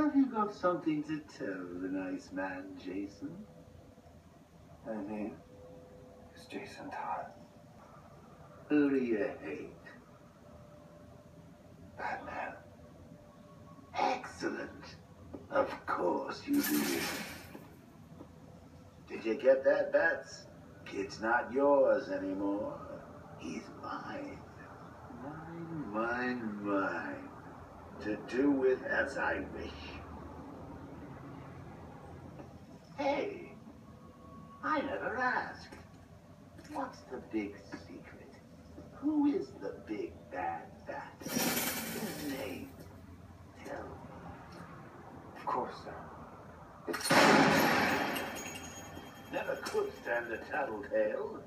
Have you got something to tell the nice man, Jason? My name is Jason Todd. Who do you hate? Batman. Excellent. Of course you do. Did you get that, Bats? Kid's not yours anymore. He's mine mine, mine. To do with as I wish. Hey, I never asked. What's the big secret? Who is the big bad bat? His name. Tell me. Of course, sir. It's Never could stand a tattletale.